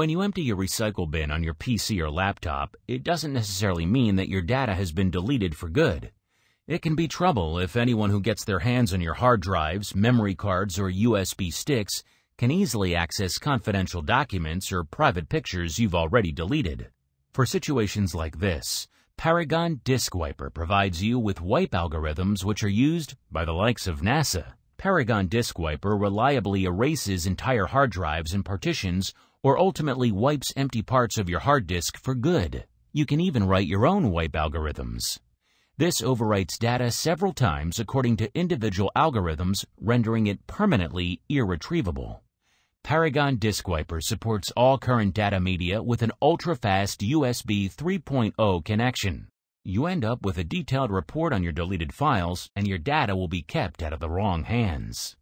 When you empty your recycle bin on your PC or laptop, it doesn't necessarily mean that your data has been deleted for good. It can be trouble if anyone who gets their hands on your hard drives, memory cards, or USB sticks can easily access confidential documents or private pictures you've already deleted. For situations like this, Paragon Disk Wiper provides you with wipe algorithms which are used by the likes of NASA. Paragon Disk Wiper reliably erases entire hard drives and partitions or ultimately wipes empty parts of your hard disk for good. You can even write your own wipe algorithms. This overwrites data several times according to individual algorithms, rendering it permanently irretrievable. Paragon Disk Wiper supports all current data media with an ultra-fast USB 3.0 connection. You end up with a detailed report on your deleted files, and your data will be kept out of the wrong hands.